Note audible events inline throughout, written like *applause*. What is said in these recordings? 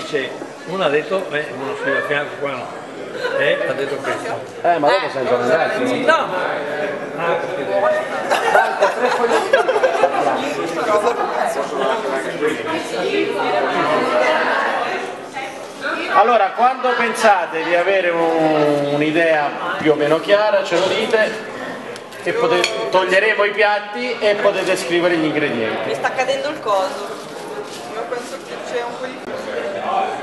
dice, uno ha detto, eh, uno qui a fianco qua no, eh, ha detto questo. Eh, ma dopo sentono gli altri. No! Ah, perché Allora, quando pensate di avere un- un'idea più o meno chiara, ce lo dite e potete- toglieremo i piatti e potete scrivere gli ingredienti. Mi sta cadendo il coso. Io penso che c'è un po' di...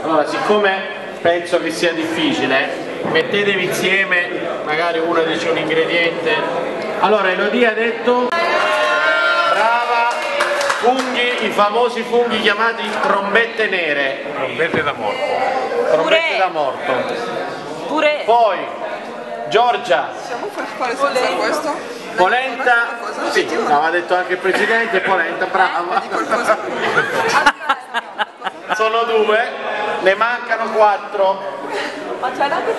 Allora, siccome penso che sia difficile, mettetevi insieme, magari uno dice un ingrediente. Allora, Elodie ha detto, brava, funghi, i famosi funghi chiamati trombette nere, trombette da morto. trombette Pure. da morto. Pure... Poi, Giorgia, Possiamo far fare senza questo? polenta, sì, no, aveva detto anche il presidente, polenta, brava. Qualcosa. *laughs* Sono due, ne mancano quattro. Ma c'è anche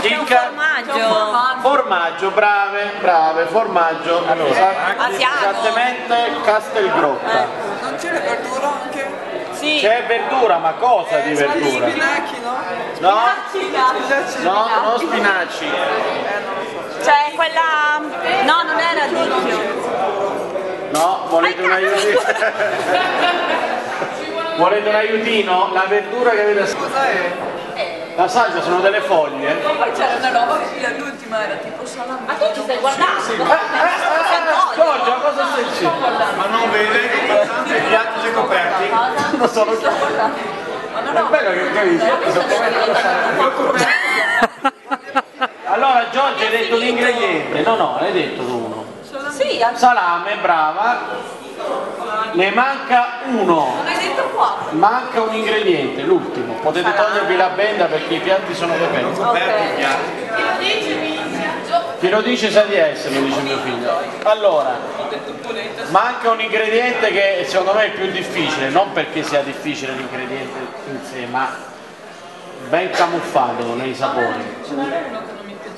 Chicca. formaggio. Formaggio, brave, brave, formaggio. Allora, esattamente Castelgrotta. Non c'è la verdura anche? Sì. C'è verdura, ma cosa di verdura? Spinacchi, no? No? Spinacci. No, non spinaci. C'è quella... No, non è radicchio. No, volete un aiutino? *laughs* Volete un aiutino? La verdura che avete Cos'è? La salsa sono delle foglie. Poi c'era una roba che l'ultima era tipo salame. Ma tu ci stai guardando? Eh, eh, Giorgio, cosa stai dicendo? Ma non vede i piatti sono coperti? Non sono Ma no, È bello che capisci. Allora Giorgio hai detto l'ingrediente, no no, l'hai detto tu uno. Sì, Salame, brava. Ne manca uno, manca un ingrediente, l'ultimo. Potete togliervi la benda perché i piatti sono coperti. Chi lo dice sa di esserlo, dice mio figlio. Allora, manca un ingrediente che secondo me è il più difficile, non perché sia difficile l'ingrediente in sé, ma ben camuffato nei sapori.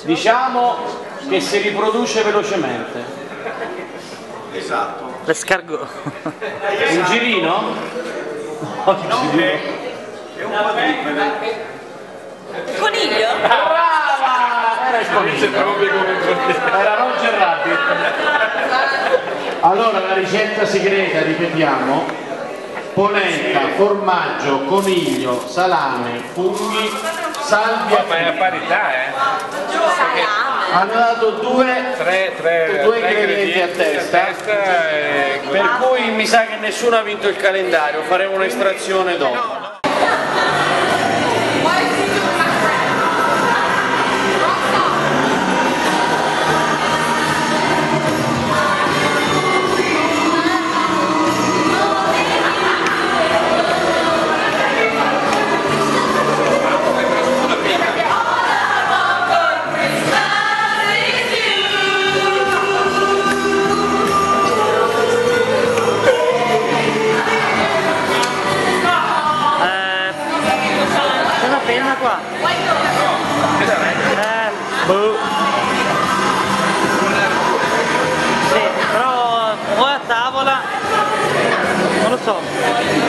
Diciamo che si riproduce velocemente. L'escargot. Un girino? No, un girino. il coniglio? Brava! Era il coniglio. Era Roger Rabbit. Allora la ricetta segreta, ripetiamo, polenta, formaggio, coniglio, salame, funghi, salvia. Ma è a parità, eh? Salame. Hanno dato due, Tre, tre, Due tre ingredienti a testa. e per cui mi sa che nessuno ha vinto il calendario, faremo un'estrazione dopo. Qua. Eh, boh. Sì, però o a tavola, non lo so.